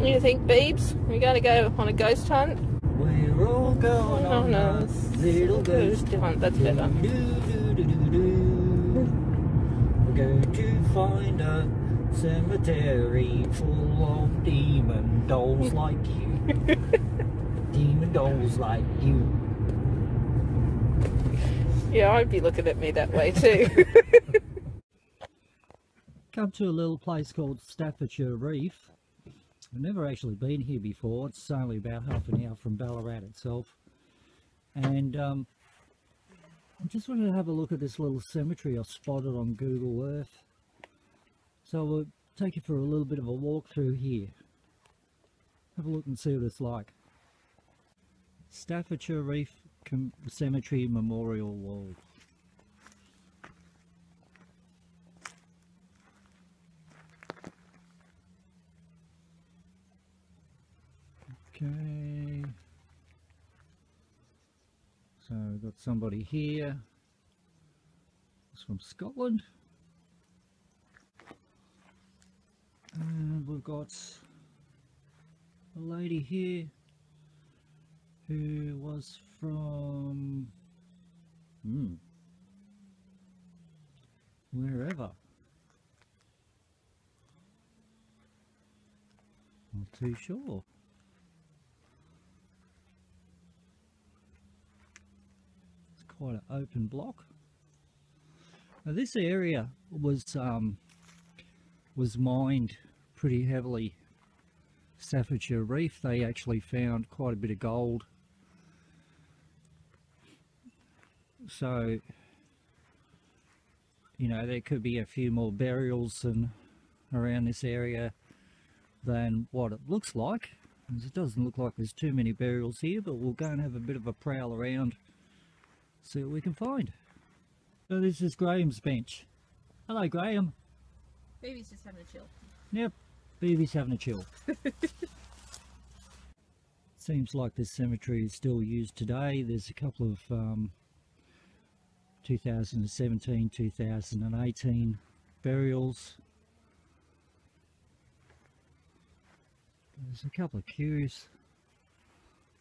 What do you think, Beebs? We gotta go on a ghost hunt? We're all going Oh, on no. a little ghost hunt. That's better. Do, do, do, do, do. We're going to find a cemetery full of demon dolls like you. demon dolls like you. Yeah, I'd be looking at me that way too. Come to a little place called Staffordshire Reef. I've never actually been here before. It's only about half an hour from Ballarat itself. And um, I just wanted to have a look at this little cemetery I spotted on Google Earth. So we'll take you for a little bit of a walk through here. Have a look and see what it's like. Staffordshire Reef Cemetery Memorial Wall. Okay. So we've got somebody here. It's from Scotland. And we've got a lady here who was from hmm, wherever. Not too sure. Quite an open block. Now this area was um, was mined pretty heavily. Staffordshire Reef, they actually found quite a bit of gold. So, you know, there could be a few more burials and around this area than what it looks like. It doesn't look like there's too many burials here, but we'll go and have a bit of a prowl around, see what we can find. So this is Graham's bench. Hello Graham. Baby's just having a chill. Yep, Beavy's having a chill. Seems like this cemetery is still used today. There's a couple of um, 2017, 2018 burials. There's a couple of curious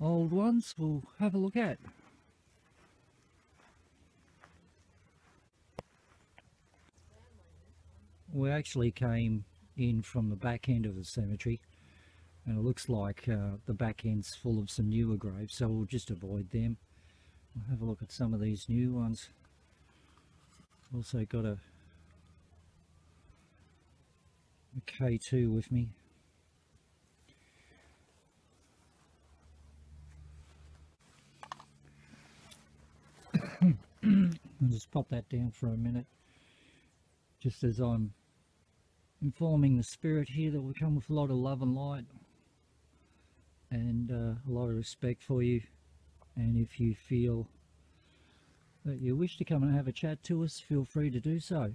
old ones we'll have a look at. We actually came in from the back end of the cemetery and it looks like uh, the back end's full of some newer graves so we'll just avoid them. We'll have a look at some of these new ones. Also got a, a K2 with me. I'll just pop that down for a minute just as I'm informing the spirit here that we come with a lot of love and light and uh, a lot of respect for you. And if you feel that you wish to come and have a chat to us feel free to do so.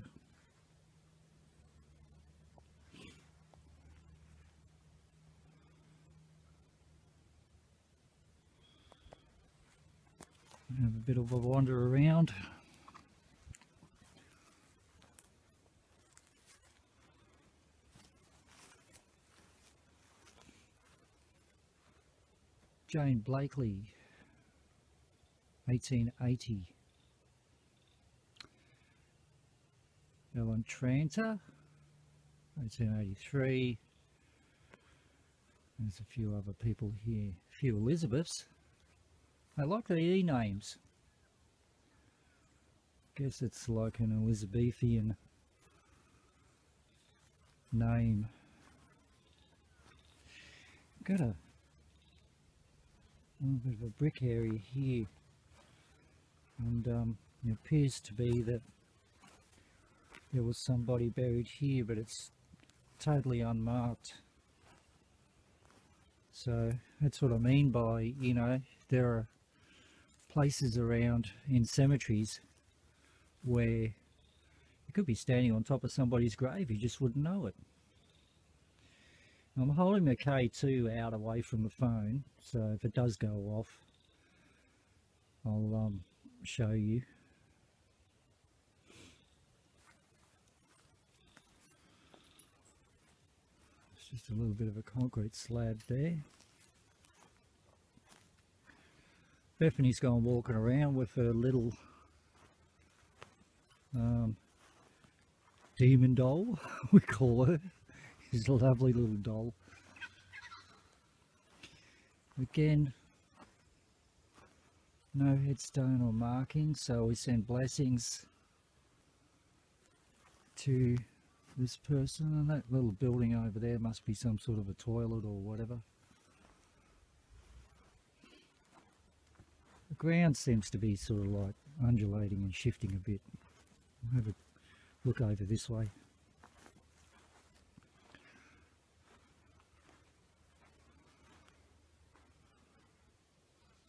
Have a bit of a wander around Jane Blakely, 1880. Ellen Tranter, 1883. There's a few other people here, a few Elizabeths. I like the E names. Guess it's like an Elizabethan name. Got a a bit of a brick area here. And um, it appears to be that there was somebody buried here but it's totally unmarked. So that's what I mean by you know there are places around in cemeteries where you could be standing on top of somebody's grave you just wouldn't know it I'm holding the K2 out away from the phone, so if it does go off, I'll um, show you. Let's Just a little bit of a concrete slab there. Bethany's gone walking around with her little um, demon doll, we call her. A lovely little doll. Again, no headstone or marking, so we send blessings to this person and that little building over there must be some sort of a toilet or whatever. The ground seems to be sort of like undulating and shifting a bit. I'll have a look over this way.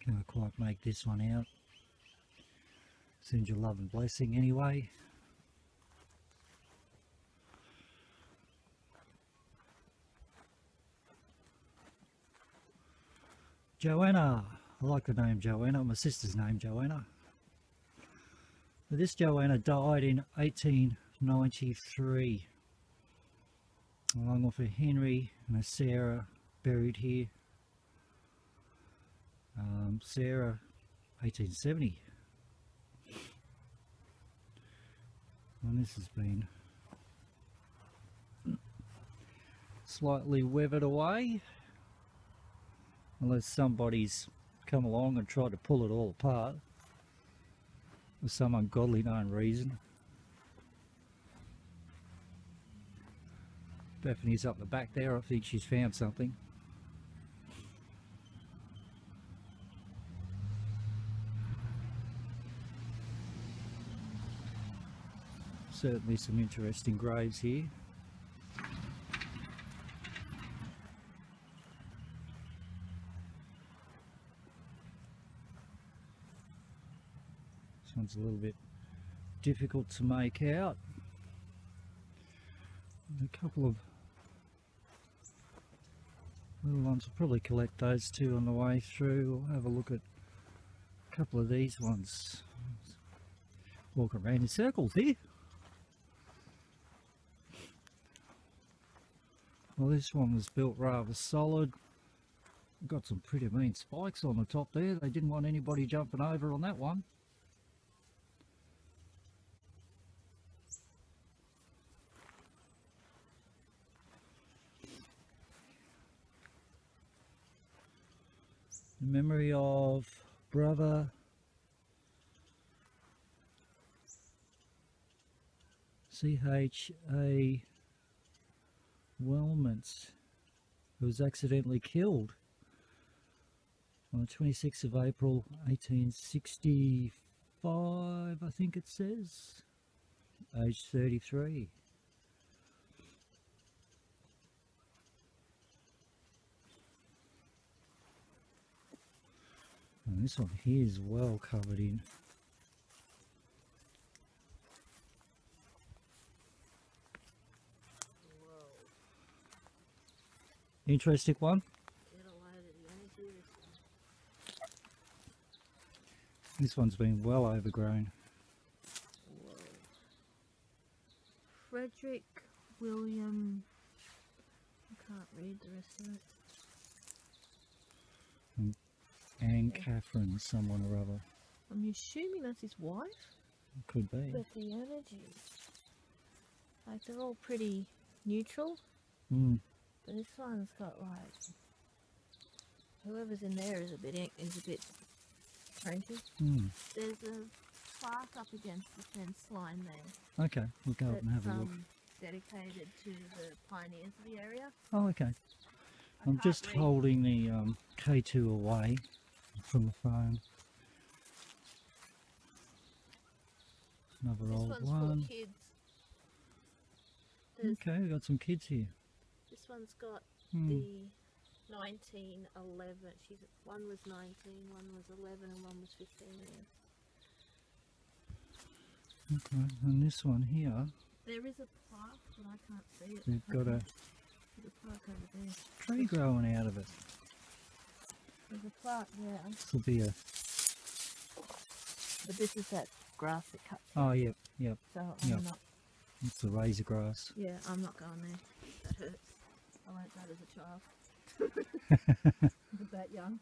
Can't quite make this one out. Send your love and blessing anyway. Joanna. I like the name Joanna. My sister's name Joanna. This Joanna died in 1893 along with a Henry and a Sarah buried here. Um, Sarah 1870 and this has been slightly weathered away unless somebody's come along and tried to pull it all apart for some ungodly known reason. Bethany's up the back there, I think she's found something. Certainly some interesting graves here. This one's a little bit difficult to make out. A couple of little ones, I'll probably collect those two on the way through. We'll have a look at a couple of these ones. Walk around in circles here. Well this one was built rather solid. Got some pretty mean spikes on the top there. They didn't want anybody jumping over on that one. memory of brother C.H.A. Wellmans who was accidentally killed on the 26th of April 1865 I think it says age 33 And this one here is well covered in. Interesting one. This one's been well overgrown. Whoa. Frederick William. I can't read the rest of it. Anne Catherine, someone or other. I'm assuming that's his wife, Could be. but the energy. Like they're all pretty neutral, Mm. But this one's got like whoever's in there is a bit is a bit cranky. Mm. There's a plaque up against the fence line there Okay, we'll go up and have a look. um, dedicated to the pioneers of the area. Oh, okay. I I'm just read. holding the um, K2 away from the phone. Another This old one. Okay, we've got some kids here. This one's got Hmm. the 1911. She's one was 19, one was 11, and one was 15 years. Okay, and this one here, There is a plaque, but I can't see it. they've got a a plaque over there. tree growing out of it. There's a plaque there, This will be a. but this is that grass that cuts. Oh, yep, yep. So I'm yeah. not. It's the razor grass. Yeah, I'm not going there. That hurts. I learnt that as a child. That young.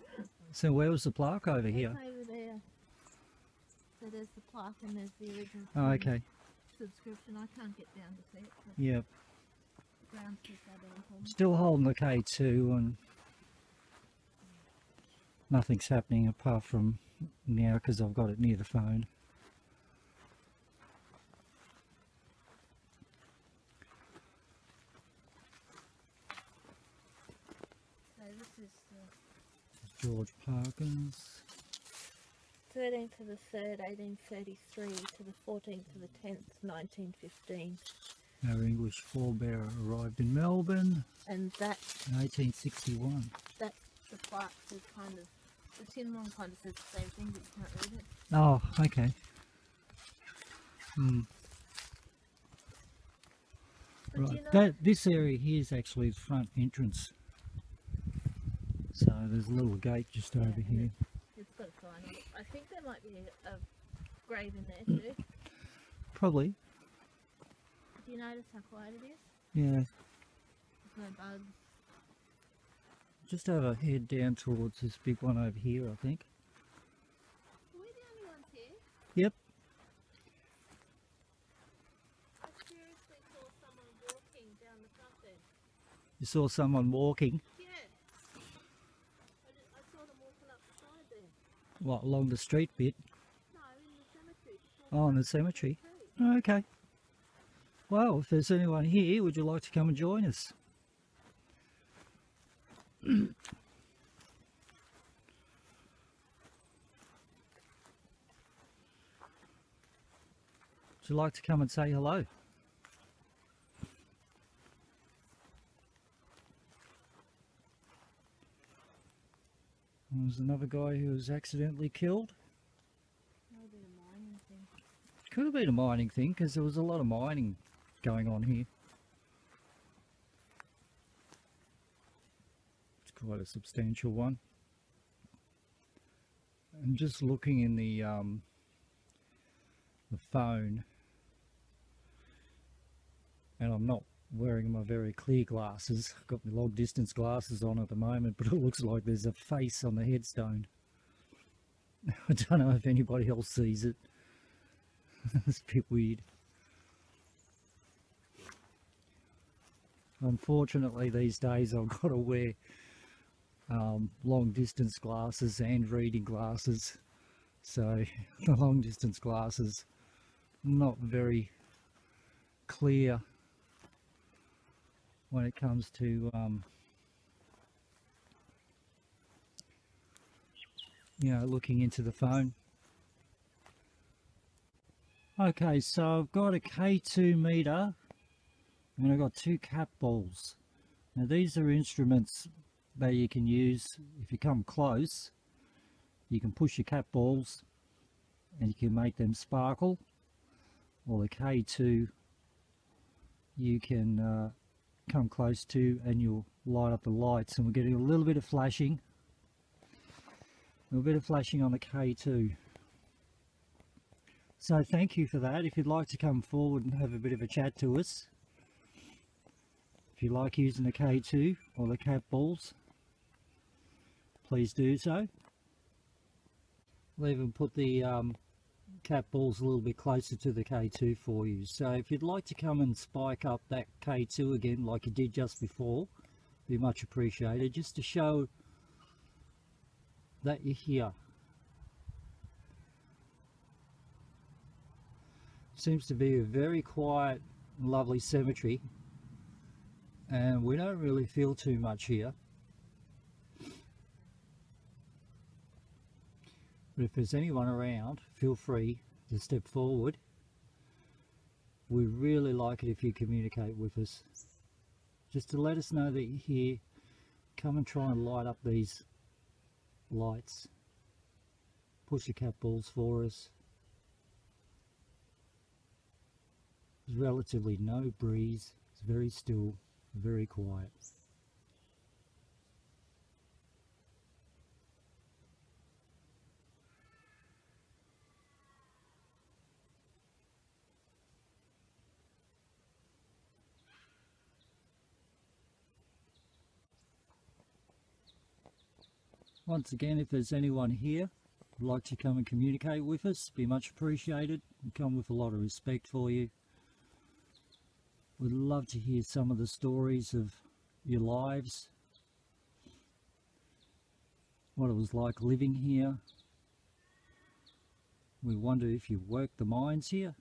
So where was the plaque over here? Over there. So there's the plaque and there's the original Oh, okay. subscription. I can't get down to see it. But Yep. Brown keeps that down for me. Still holding the K2 and nothing's happening apart from now because I've got it near the phone. So this is the George Parkins. 13th to the 3rd, 1833 to the 14th to the 10th, 1915. Our English forebearer arrived in Melbourne And that in 1861. that the plaque is kind of the tin one kind of says the same thing, but you can't read it. Oh, okay. Hmm. But Right. you know, That this area here is actually the front entrance. So there's a little gate just over here. it's got a sign. I think there might be a, a grave in there too. Probably. Do you notice how quiet it is? Yeah. There's no bugs. Just have a head down towards this big one over here, I think. Are we the only ones here? Yep. I seriously saw someone walking down the front there. You saw someone walking, Yeah. I, just, I saw them walking up the side there. What, along the street bit? No, in the cemetery. Oh, in the cemetery. up. Oh, okay. Well, if there's anyone here, would you like to come and join us? Would you like to come and say hello? Another guy who was accidentally killed. Could have been a mining thing because there was a lot of mining going on here. It's quite a substantial one. I'm just looking in the um, the phone, and I'm not wearing my very clear glasses. I've got my long distance glasses on at the moment, but it looks like there's a face on the headstone. I don't know if anybody else sees it. it's a bit weird. Unfortunately, these days I've got to wear um, long distance glasses and reading glasses. So the long distance glasses not very clear when it comes to um, you know looking into the phone. Okay, so I've got a K2 meter and I've got two cat balls. Now these are instruments that you can use if you come close. You can push your cat balls and you can make them sparkle. Or the K2 you can uh, come close to and you'll light up the lights and we're getting a little bit of flashing. A little bit of flashing on the K2. So thank you for that. If you'd like to come forward and have a bit of a chat to us, if you like using the K2 or the cat balls, please do so. We'll even put the um, cat balls a little bit closer to the K2 for you. So if you'd like to come and spike up that K2 again like you did just before, be much appreciated just to show that you're here. Seems to be a very quiet, lovely cemetery, and we don't really feel too much here. But if there's anyone around, feel free to step forward. We really like it if you communicate with us. Just to let us know that you're here. Come and try and light up these lights. Push your cat balls for us. There's relatively no breeze. It's very still, very quiet. Once again, if there's anyone here who'd like to come and communicate with us, be much appreciated. We come with a lot of respect for you. We'd love to hear some of the stories of your lives, what it was like living here. We wonder if you worked the mines here.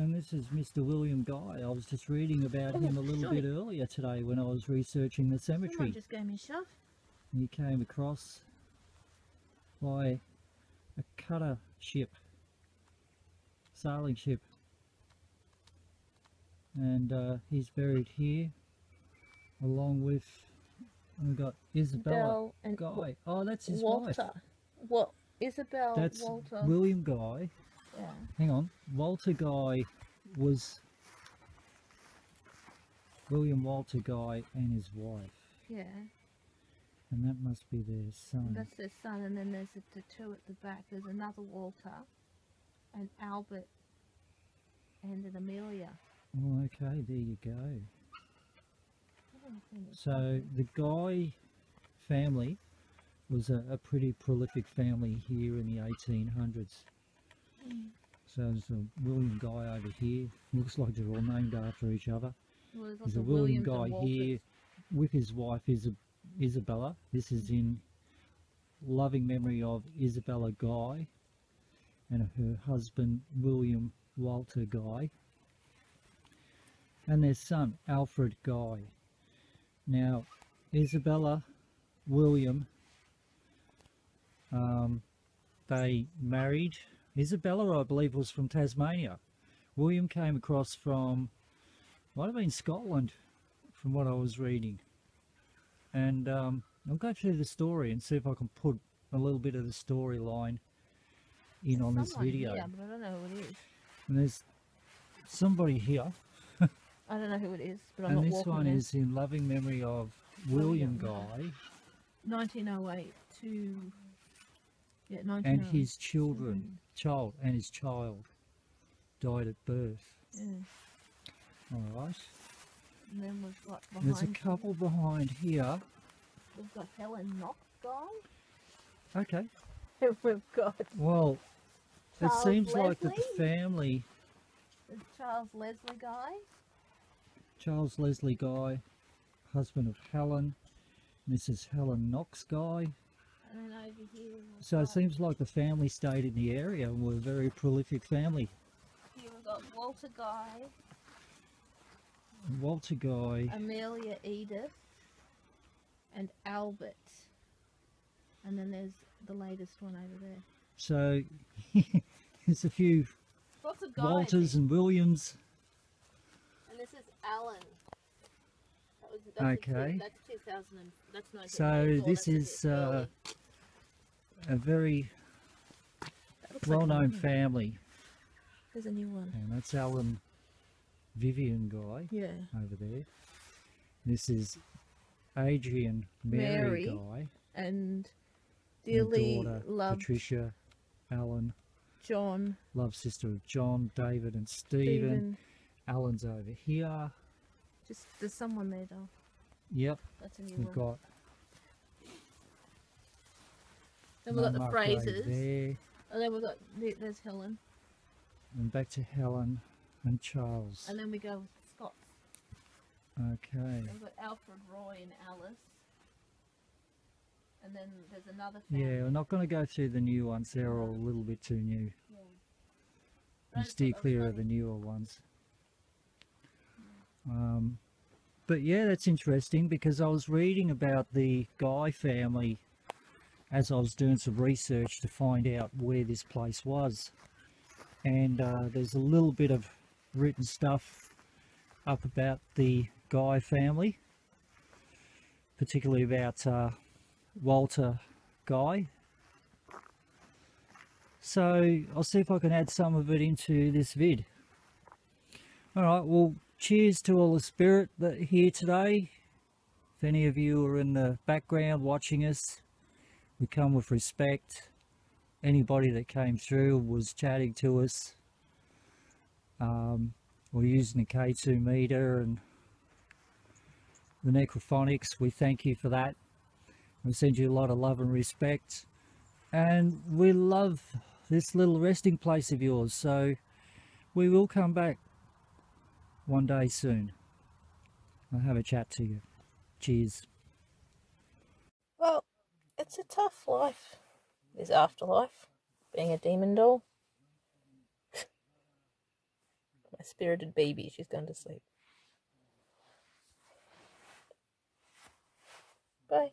And this is Mr. William Guy. I was just reading about Oh, him a little bit earlier today when I was researching the cemetery. Someone just gave me a shove. He came across by a cutter ship, sailing ship, and uh, he's buried here along with we've got Isabella Guy. Oh, that's his wife. Walter. What? Isabel That's Walter. William Guy. Yeah. Hang on, Walter Guy was William Walter Guy and his wife, Yeah. and that must be their son. That's their son, and then there's the, two at the back. There's another Walter, and Albert, and an Amelia. Oh, okay, there you go. I don't think it's So the Guy family was a, a pretty prolific family here in the 1800s. So there's a William Guy over here. Looks like they're all named after each other. Well, there's There's a William Williams Guy here with his wife Isa Isabella. This is in loving memory of Isabella Guy and her husband William Walter Guy and their son Alfred Guy. Now Isabella, William, um, they married. Isabella, I believe, was from Tasmania. William came across from might have been Scotland from what I was reading. And um, I'll go through the story and see if I can put a little bit of the storyline in on this video. here, but I don't know who it is. And there's somebody here, I don't know who it is, but I'm and not this one is in loving memory of William William. Guy 1908 to yeah, and his children, child and his child died at birth. Yeah. All right. And then we've got behind. There's a here, couple behind here. We've got Helen Knox Guy. Okay. we've got Well, Charles it seems like that the family the Charles Leslie Guy. Charles Leslie Guy, husband of Helen. Mrs. Helen Knox Guy. And over here. So it seems like the family stayed in the area and were a very prolific family. Here we've got Walter Guy, Walter Guy, Amelia Edith, and Albert. And then there's the latest one over there. so there's a few Lots of guys. Walters and Williams. And this is Alan. That was, that's two- Okay. that's 2000. And, that's 1984, So this that's is uh. A very looks like well known one here. family. There's a new one. And that's Alan Vivian Guy Yeah. over there. This is Adrian Mary, Mary. Guy. And dearly daughter loved Patricia, Alan, John, love sister of John, David and Stephen. Stephen. Alan's over here. Just there's someone there though. Yep, That's a new we've one. got then we've got the Mum Mark Gray Frasers. there, And then we've got there's Helen. and back to Helen and Charles. And then we go with Scots. Okay, we've got Alfred, Roy, and Alice. And then there's another family. yeah, we're not going to go through the new ones. They're all a little bit too new. Yeah. And steer clear of the newer ones. Um, but yeah, that's interesting because I was reading about the Guy family as I was doing some research to find out where this place was. And uh, there's a little bit of written stuff up about the Guy family, particularly about uh, Walter Guy. So I'll see if I can add some of it into this vid. Alright, well cheers to all the spirit that here today If any of you are in the background watching us, we come with respect. Anybody that came through was chatting to us. Um, we're using the K2 meter and the necrophonics. We thank you for that. We send you a lot of love and respect. And we love this little resting place of yours. So we will come back one day soon. I'll have a chat to you. Cheers. Well, it's a tough life, this afterlife, being a demon doll. My spirited baby, she's gone to sleep. Bye.